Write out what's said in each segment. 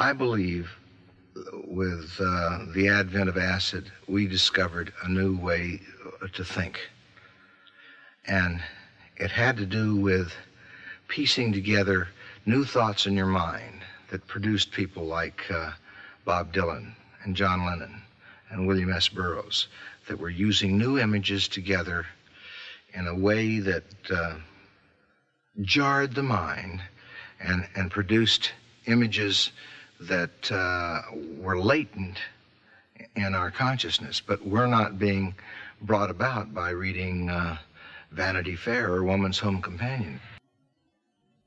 I believe with uh, the advent of acid, we discovered a new way to think. And it had to do with piecing together new thoughts in your mind that produced people like uh, Bob Dylan and John Lennon and William S. Burroughs that were using new images together in a way that uh, jarred the mind and, and produced images that uh, were latent in our consciousness, but were not being brought about by reading uh, Vanity Fair or Woman's Home Companion.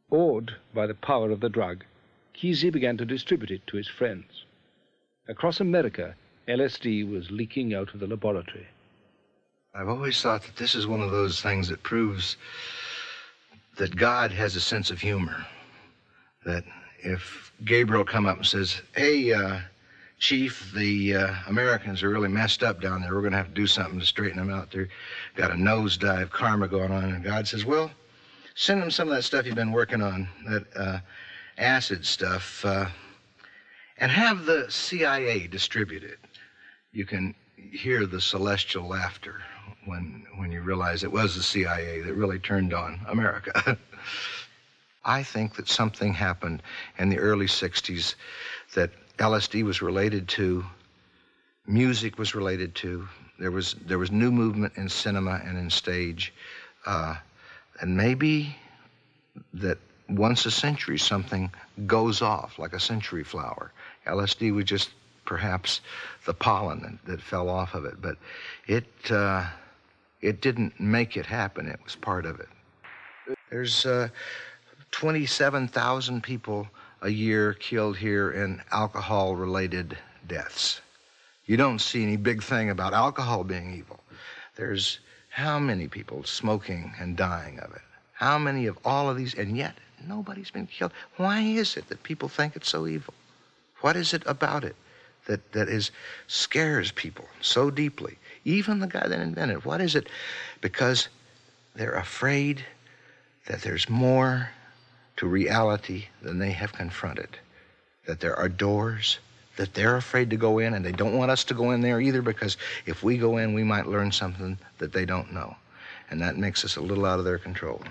Awed by the power of the drug, Kesey began to distribute it to his friends. Across America, LSD was leaking out of the laboratory. I've always thought that this is one of those things that proves that God has a sense of humor. That if Gabriel come up and says, "Hey, uh, Chief, the uh, Americans are really messed up down there. We're going to have to do something to straighten them out. They've got a nosedive karma going on," and God says, "Well, send them some of that stuff you've been working on, that uh, acid stuff, uh, and have the CIA distribute it." You can hear the celestial laughter when when you realize it was the CIA that really turned on America. I think that something happened in the early 60s that LSD was related to, music was related to. There was there was new movement in cinema and in stage, uh, and maybe that once a century something goes off like a century flower. LSD was just perhaps the pollen that, that fell off of it, but it. Uh, it didn't make it happen, it was part of it. There's uh, 27,000 people a year killed here in alcohol related deaths. You don't see any big thing about alcohol being evil. There's how many people smoking and dying of it? How many of all of these, and yet nobody's been killed? Why is it that people think it's so evil? What is it about it that, that is scares people so deeply? even the guy that invented it. What is it? Because they're afraid that there's more to reality than they have confronted. That there are doors that they're afraid to go in, and they don't want us to go in there either because if we go in, we might learn something that they don't know. And that makes us a little out of their control.